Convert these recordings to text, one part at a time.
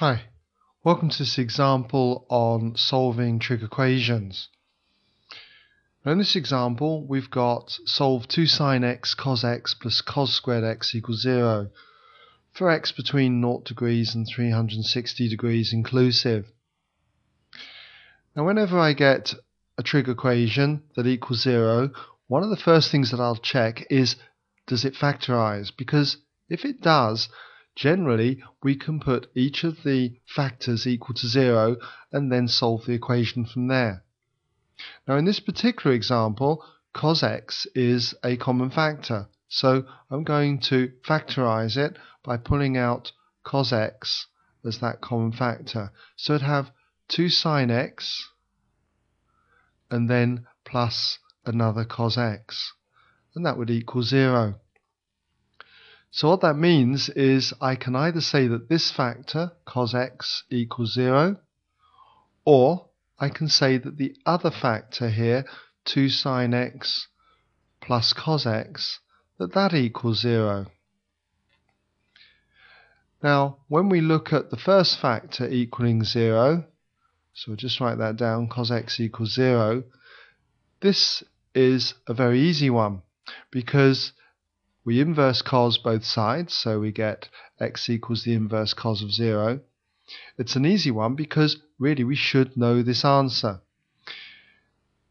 Hi, welcome to this example on solving trig equations. Now in this example we've got solve 2 sine x cos x plus cos squared x equals 0 for x between 0 degrees and 360 degrees inclusive. Now whenever I get a trig equation that equals 0, one of the first things that I'll check is does it factorize because if it does Generally, we can put each of the factors equal to 0 and then solve the equation from there. Now in this particular example, cos x is a common factor. So I'm going to factorize it by pulling out cos x as that common factor. So I'd have 2 sine x and then plus another cos x. And that would equal 0. So what that means is I can either say that this factor, cos x equals 0, or I can say that the other factor here, 2 sine x plus cos x, that that equals 0. Now, when we look at the first factor equaling 0, so we'll just write that down, cos x equals 0, this is a very easy one because we inverse cos both sides, so we get x equals the inverse cos of 0. It's an easy one because really we should know this answer.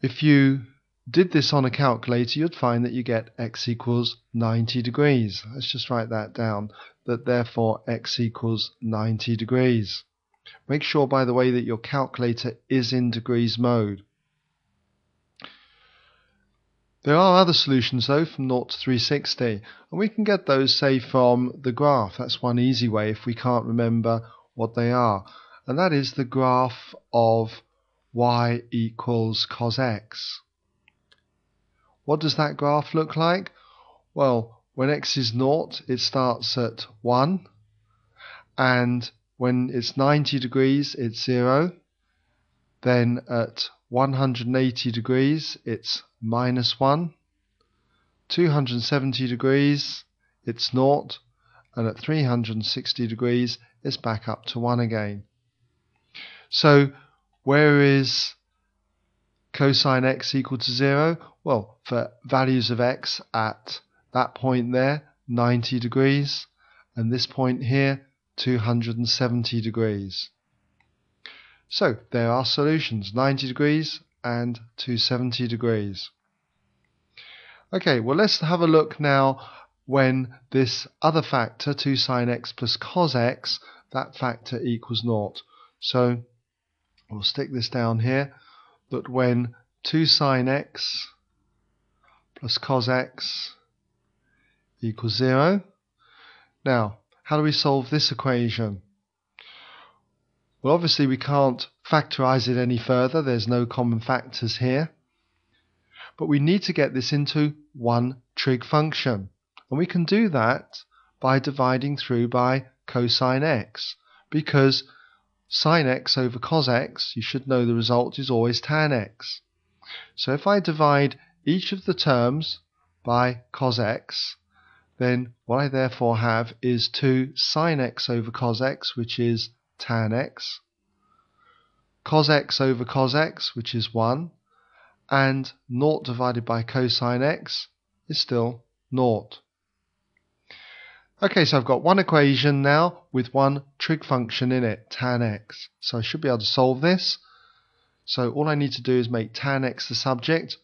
If you did this on a calculator, you'd find that you get x equals 90 degrees. Let's just write that down, that therefore x equals 90 degrees. Make sure, by the way, that your calculator is in degrees mode. There are other solutions though from 0 to 360 and we can get those say from the graph. That's one easy way if we can't remember what they are. And that is the graph of y equals cos x. What does that graph look like? Well, when x is 0, it starts at 1 and when it's 90 degrees it's 0 then at 180 degrees it's minus 1. 270 degrees, it's naught. And at 360 degrees, it's back up to 1 again. So where is cosine x equal to 0? Well, for values of x at that point there, 90 degrees, and this point here, 270 degrees. So there are solutions, 90 degrees and 270 degrees. Okay, well let's have a look now when this other factor, 2 sine x plus cos x, that factor equals naught. So we'll stick this down here, that when 2 sine x plus cos x equals 0. Now, how do we solve this equation? Well, obviously we can't factorize it any further. There's no common factors here. But we need to get this into one trig function. And we can do that by dividing through by cosine x. Because sine x over cos x, you should know the result is always tan x. So if I divide each of the terms by cos x, then what I therefore have is 2 sine x over cos x, which is tan x, cos x over cos x, which is 1, and 0 divided by cosine x is still 0. Okay, so I've got one equation now with one trig function in it, tan x. So I should be able to solve this. So all I need to do is make tan x the subject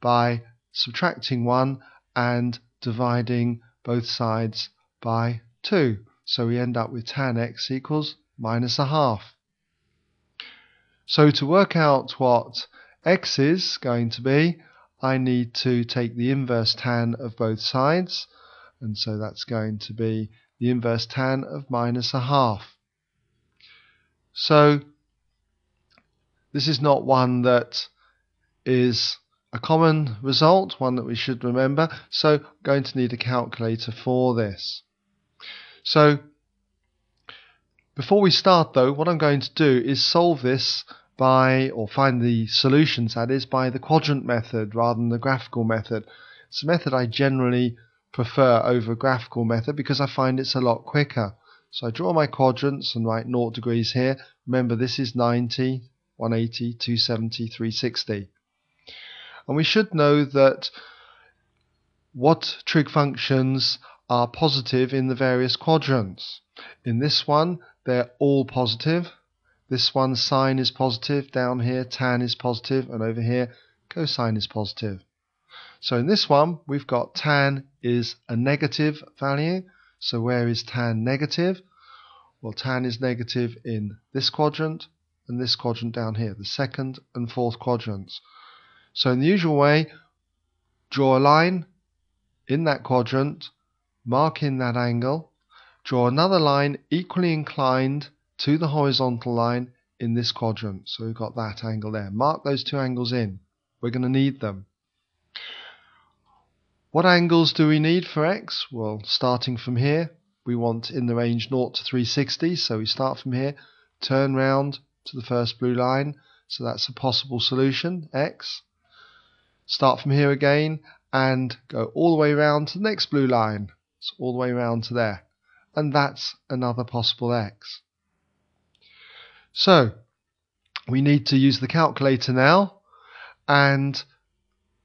by subtracting 1 and dividing both sides by 2. So we end up with tan x equals minus a half. So to work out what x is going to be, I need to take the inverse tan of both sides, and so that's going to be the inverse tan of minus a half. So this is not one that is a common result, one that we should remember, so I'm going to need a calculator for this. So before we start though, what I'm going to do is solve this by, or find the solutions that is, by the quadrant method rather than the graphical method. It's a method I generally prefer over graphical method because I find it's a lot quicker. So I draw my quadrants and write 0 degrees here. Remember this is 90, 180, 270, 360. And we should know that what trig functions are positive in the various quadrants. In this one, they're all positive. This one, sine is positive. Down here, tan is positive. And over here, cosine is positive. So in this one, we've got tan is a negative value. So where is tan negative? Well, tan is negative in this quadrant and this quadrant down here, the second and fourth quadrants. So in the usual way, draw a line in that quadrant mark in that angle, draw another line equally inclined to the horizontal line in this quadrant. So we've got that angle there. Mark those two angles in. We're going to need them. What angles do we need for x? Well, starting from here, we want in the range 0 to 360. So we start from here, turn round to the first blue line. So that's a possible solution, x. Start from here again and go all the way around to the next blue line. So all the way around to there. And that's another possible x. So we need to use the calculator now. And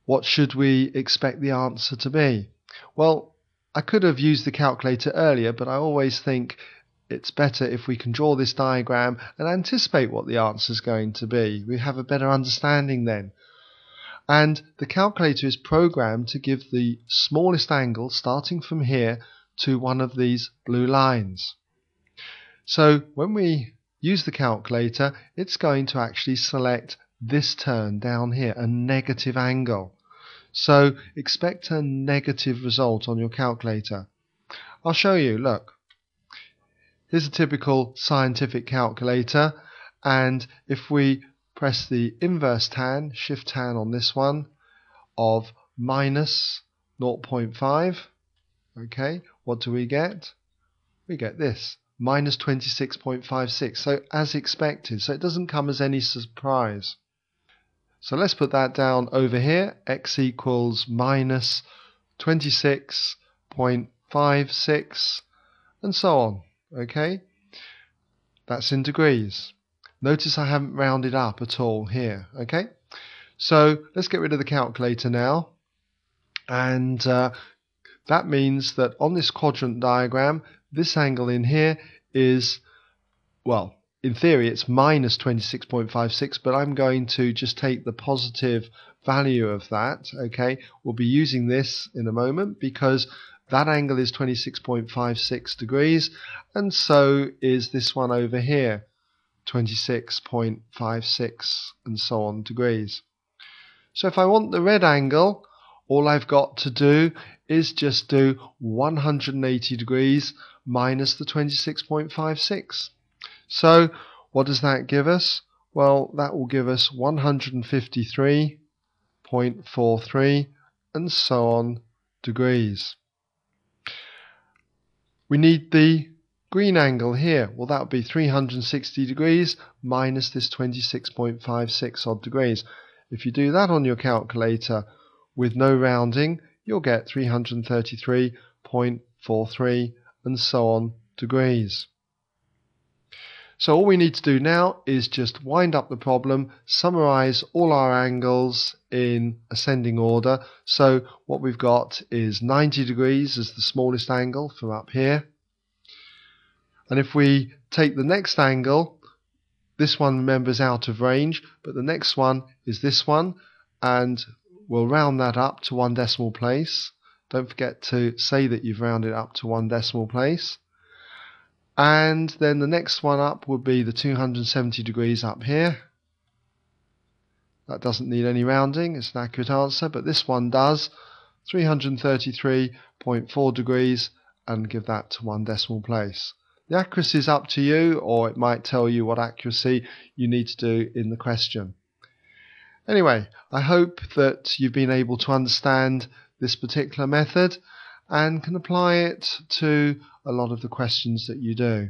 what should we expect the answer to be? Well, I could have used the calculator earlier, but I always think it's better if we can draw this diagram and anticipate what the answer is going to be. We have a better understanding then. And the calculator is programmed to give the smallest angle starting from here to one of these blue lines. So when we use the calculator, it's going to actually select this turn down here, a negative angle. So expect a negative result on your calculator. I'll show you, look. Here's a typical scientific calculator and if we press the inverse tan, shift tan on this one, of minus 0.5. Okay, what do we get? We get this, minus 26.56. So as expected, so it doesn't come as any surprise. So let's put that down over here. x equals minus 26.56 and so on. Okay, that's in degrees. Notice I haven't rounded up at all here, okay? So let's get rid of the calculator now. And uh, that means that on this quadrant diagram, this angle in here is, well, in theory it's minus 26.56, but I'm going to just take the positive value of that, okay? We'll be using this in a moment because that angle is 26.56 degrees, and so is this one over here. 26.56 and so on degrees. So if I want the red angle, all I've got to do is just do 180 degrees minus the 26.56. So what does that give us? Well, that will give us 153.43 and so on degrees. We need the green angle here, well that would be 360 degrees minus this 26.56 odd degrees. If you do that on your calculator with no rounding, you'll get 333.43 and so on degrees. So all we need to do now is just wind up the problem, summarize all our angles in ascending order. So what we've got is 90 degrees as the smallest angle from up here. And if we take the next angle, this one remember is out of range, but the next one is this one, and we'll round that up to one decimal place. Don't forget to say that you've rounded up to one decimal place. And then the next one up would be the 270 degrees up here. That doesn't need any rounding, it's an accurate answer, but this one does. 333.4 degrees and give that to one decimal place. The accuracy is up to you, or it might tell you what accuracy you need to do in the question. Anyway, I hope that you've been able to understand this particular method and can apply it to a lot of the questions that you do.